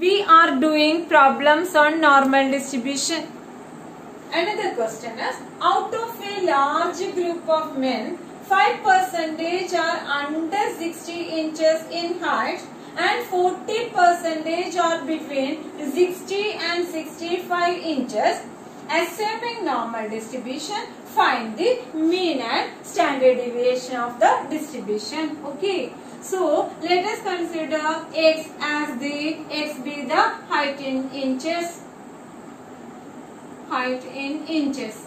We are doing problems on normal distribution. Another question is, out of a large group of men, 5% are under 60 inches in height and 40% are between 60 and 65 inches. Assuming normal distribution, find the mean and standard deviation of the distribution. Okay. So, let us consider x as the, x be the height in inches. Height in inches.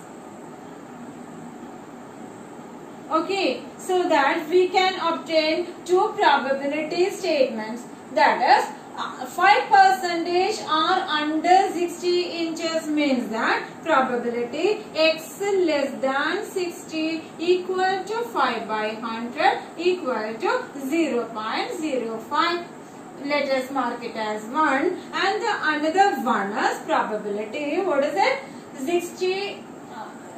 Okay, so that we can obtain two probability statements. That is, 5 percentage are under 60 inches means that probability x less than 60 equal to 5 by 100 equal to 0 0.05 let us mark it as 1 and the another one is probability. What is it? 60 uh,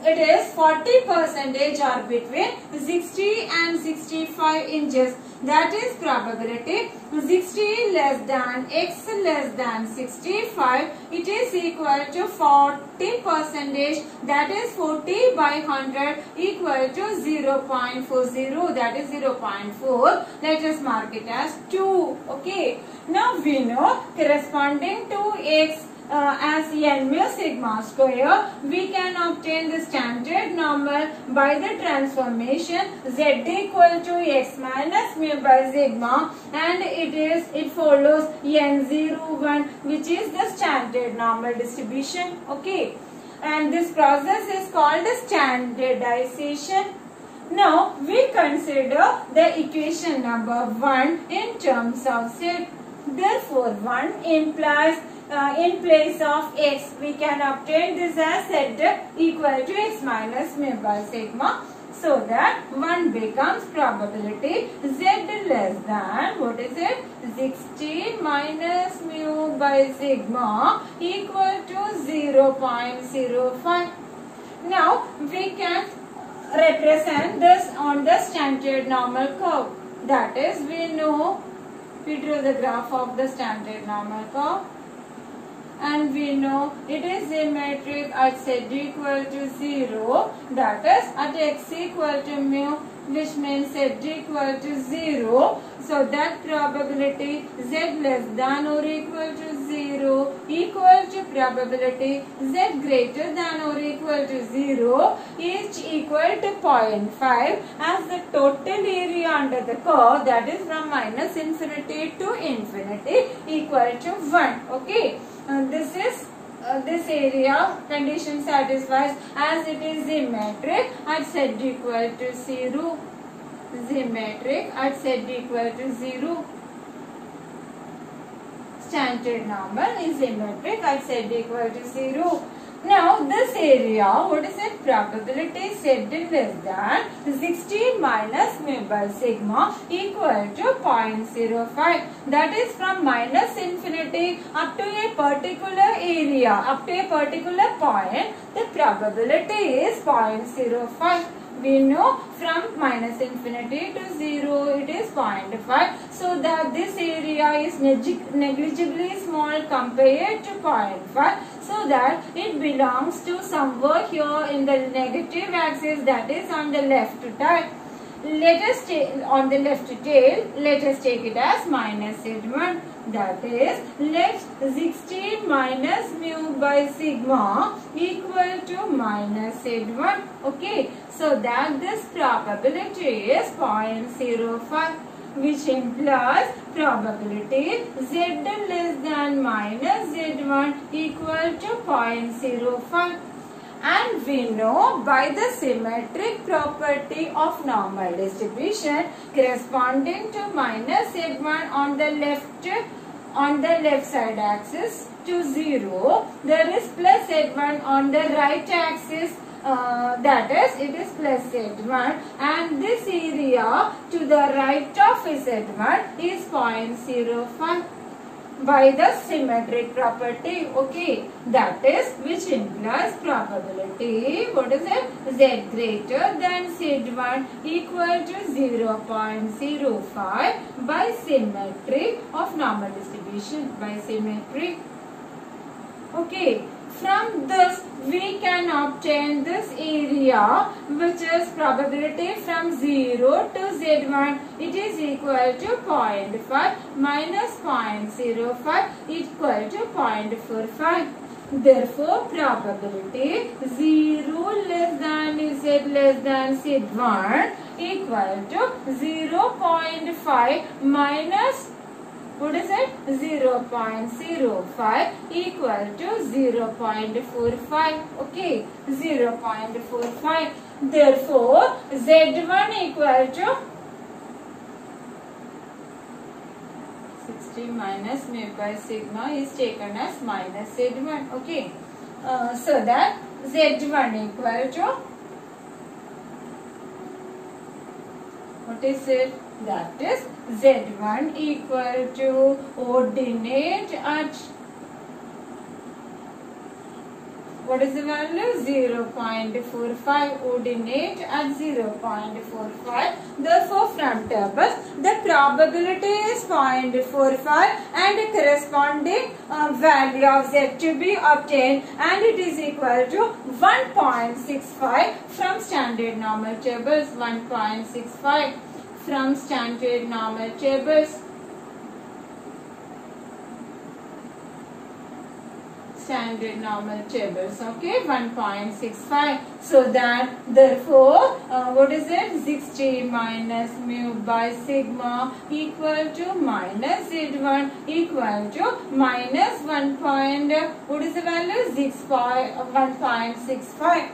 it is 40 percentage are between 60 and 65 inches. That is probability. 60 less than x less than 65 it is equal to 40 percentage. That is 40 by 100 equal to 0 0.40 that is 0 0.4 let us mark it as 2 okay. Now we know corresponding to x uh, as n mu sigma square, we can obtain the standard normal by the transformation z equal to x minus mu by sigma and it is it follows n01 which is the standard normal distribution. Okay. And this process is called the standardization. Now we consider the equation number 1 in terms of set. Therefore 1 implies uh, in place of x we can obtain this as z equal to x minus mu by sigma so that 1 becomes probability z less than what is it? 16 minus mu by sigma equal to 0 0.05 now we can represent this on the standard normal curve. That is we know we drew the graph of the standard normal curve and we know it is a symmetric at z equal to 0 that is at x equal to mu which means z equal to 0 so that probability z less than or equal to 0 equal to probability z greater than or equal to 0 is equal to 0.5 as the total area under the curve that is from minus infinity to infinity equal to 1 okay this is uh, this area condition satisfies as it is symmetric at z equal to 0 symmetric at z equal to 0 standard normal is symmetric at z equal to 0 now this area, what is it? Probability z less than 16 minus mu by sigma equal to 0.05. That is from minus infinity up to a particular area, up to a particular point, the probability is 0.05 we know from minus infinity to 0 it is 0.5 so that this area is negligibly small compared to 0.5 so that it belongs to somewhere here in the negative axis that is on the left side let us take on the left tail let us take it as minus z1 that is let 16 minus mu by sigma equal to minus z1 okay so that this probability is 0.05 which implies probability z less than minus z1 equal to 0.05 and we know by the symmetric property of normal distribution corresponding to minus z1 on the left on the left side axis to 0 there is plus z1 on the right axis uh, that is it is plus z1 and this area to the right of z1 is 0.05 by the symmetric property. Okay, that is which implies probability. What is it? Z greater than Z1 equal to 0.05 by symmetric of normal distribution. By symmetry. Okay, from this we can obtain this area which is probability from 0 to z1 it is equal to 0.5 minus 0.05 equal to 0.45 therefore probability 0 less than z less than z1 equal to 0.5 minus what is it? 0.05 equal to 0.45 okay 0.45 therefore z1 equal to 60 minus mu by sigma is taken as minus z1 okay uh, so that z1 equal to what is it? That is z1 equal to ordinate at what is the value? 0.45 ordinate at 0.45 therefore from tables the probability is 0.45 and a corresponding uh, value of z to be obtained and it is equal to 1.65 from standard normal tables 1.65 from standard normal tables. Standard normal tables, okay, 1.65. So that, therefore, uh, what is it? 60 minus mu by sigma equal to minus z1 equal to minus 1 point, what is the value? 6 point, 1.65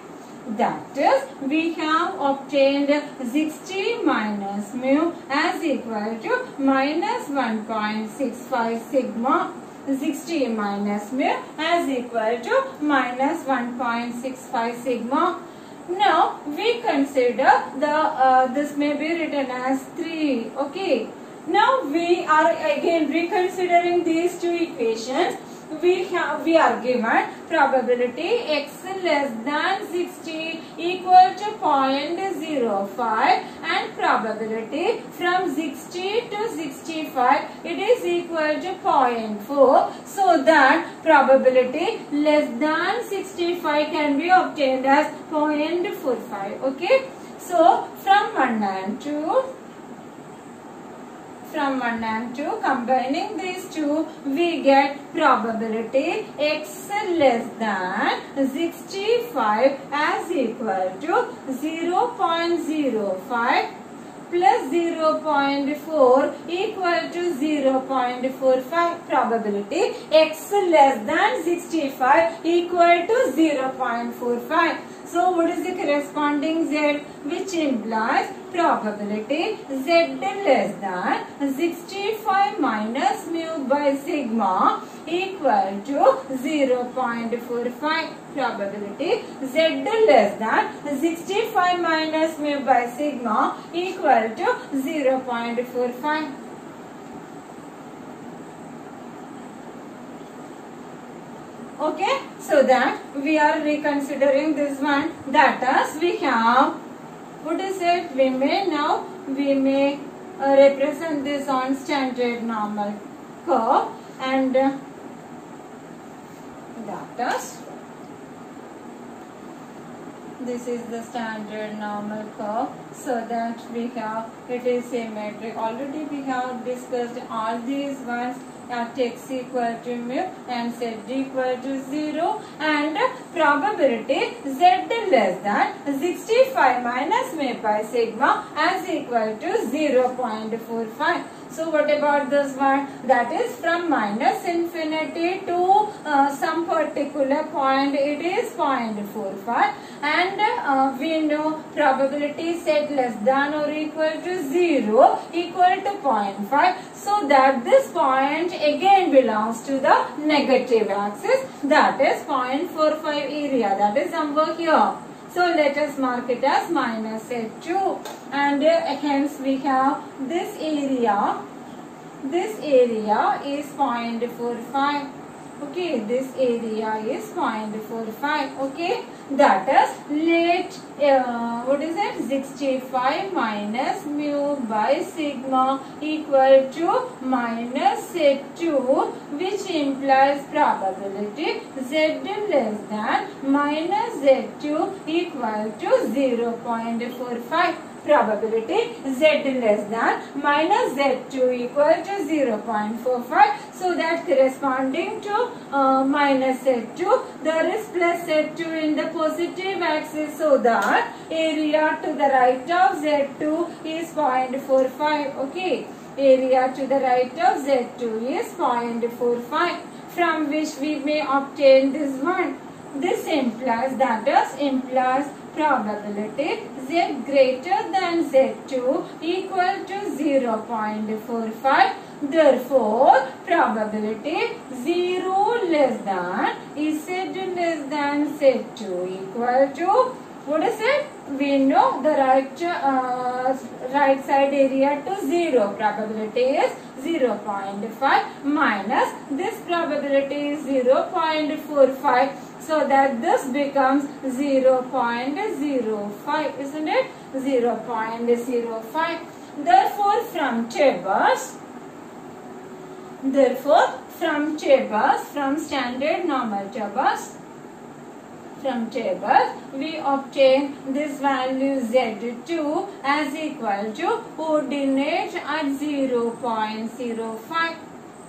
that is we have obtained 60 minus mu as equal to minus 1.65 sigma 60 minus mu as equal to minus 1.65 sigma. Now we consider the uh, this may be written as 3 okay? Now we are again reconsidering these two equations we have we are given probability x less than 60 equal to 0.05 and probability from 60 to 65 it is equal to 0.4 so that probability less than 65 can be obtained as 0.45 okay? So from 1 and 2 from 1 and 2 combining these two we get probability x less than 65 as equal to 0.05 plus 0.4 equal to 0.45 probability x less than 65 equal to 0.45 so what is the corresponding z which implies probability z less than 65 minus mu by sigma equal to 0.45 probability z less than 65 minus mu by sigma equal to 0.45 okay so that we are reconsidering this one. That is we have what is it? We may now we may uh, represent this on standard normal curve and uh, that is this is the standard normal curve. So that we have it is symmetric. Already we have discussed all these ones Uh, at x equal to mu and z equal to 0 and probability z less than 65 minus mu by sigma as equal to 0.45 so what about this one? That is from minus infinity to uh, some particular point it is 0.45 and uh, we know probability set less than or equal to 0 equal to 0.5 so that this point again belongs to the negative axis. That is 0.45 area that is somewhere here. So let us mark it as minus 2 and uh, hence we have this area. This area is 0.45 okay this area is 0.45 okay that is let uh, what is it? 65 minus mu by sigma equal to minus z2 which implies probability z less than minus z2 equal to 0.45 probability z less than minus z2 equal to 0.45 so that corresponding to uh, minus z2 there is plus z2 in the positive axis. So that area to the right of z2 is 0.45 okay? Area to the right of z2 is 0.45 from which we may obtain this one. This implies that is implies probability z greater than z2 equal to 0.45 therefore probability 0 less than is z less than z2 equal to what is it we know the right uh, right side area to 0 probability is 0.5 minus this probability is 0.45 so that this becomes 0.05 isn't it? 0.05 therefore from tables therefore from tables from standard normal tables from table we obtain this value z2 as equal to ordinate at 0.05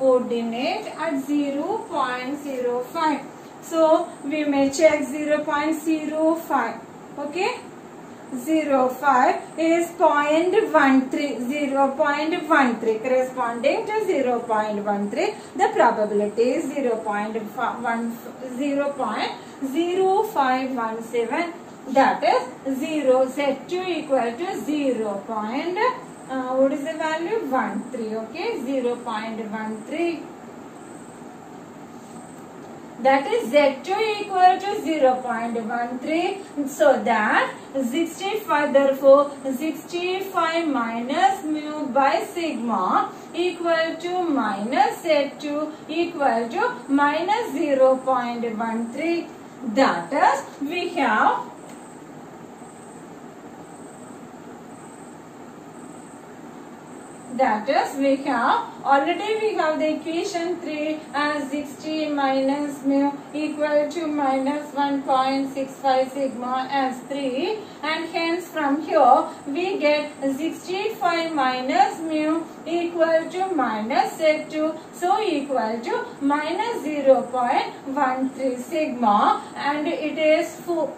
ordinate at 0.05 so we may check 0.05 okay 05 is 0.13 0.13 corresponding to 0.13 the probability is 0.1 0.0517 that is 0 z2 equal to 0. Point, uh, what is the value? 13 okay? 0.13 that is z2 equal to 0.13 so that 65 therefore 65 minus mu by sigma equal to minus z2 equal to minus 0.13 that is we have that is we have already we have the equation 3 as 60 minus mu equal to minus 1.65 sigma as 3 and hence from here we get 65 minus mu equal to minus z2 so equal to minus 0.13 sigma. And it is 4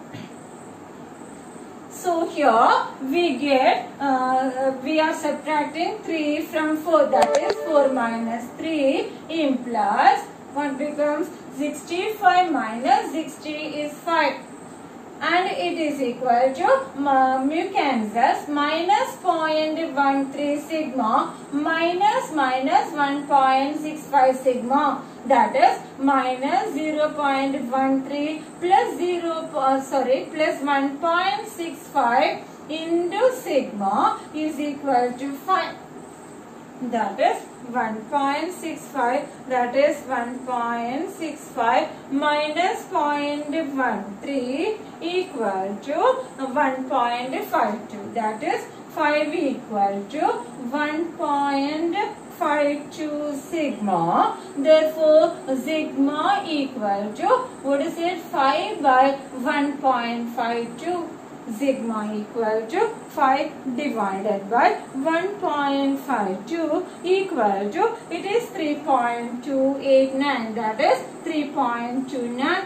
so here we get, uh, we are subtracting 3 from 4 that is 4 minus 3 implies what becomes 65 minus 60 is 5 and it is equal to uh, mu cancels minus 0.13 sigma minus minus 1.65 sigma. That is minus 0.13 plus 0 uh, sorry plus 1.65 into sigma is equal to 5 that is 1.65 that is 1.65 minus 0.13 equal to 1.52 that is 5 equal to 1.52 sigma. Therefore sigma equal to what is it? 5 by 1.52 sigma equal to 5 divided by 1.52 equal to it is 3.289 that is 3.29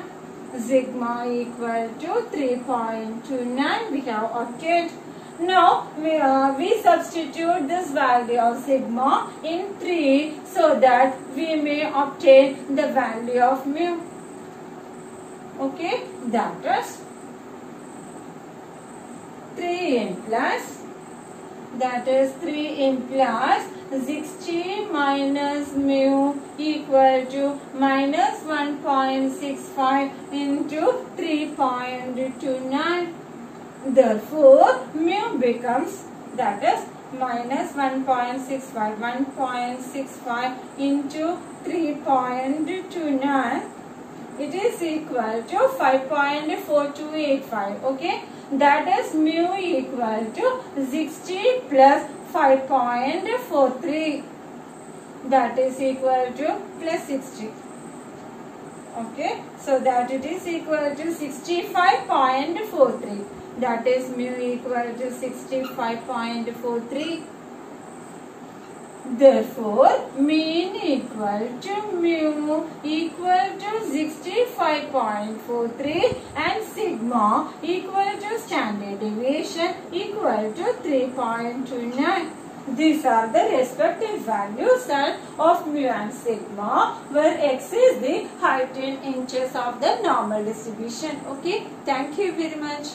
sigma equal to 3.29 we have obtained. Now we, uh, we substitute this value of sigma in 3 so that we may obtain the value of mu. Okay that is 3 implies that is 3 implies 60 minus mu equal to minus 1.65 into 3.29 therefore mu becomes that is minus 1.65 1.65 into 3.29 it is equal to 5.4285 okay? That is mu equal to 60 plus 5.43 that is equal to plus 60 okay? So that it is equal to 65.43 that is mu equal to 65.43 Therefore, mean equal to mu equal to 65.43 and sigma equal to standard deviation equal to 3.29. These are the respective values of mu and sigma where x is the height in inches of the normal distribution. Okay, thank you very much.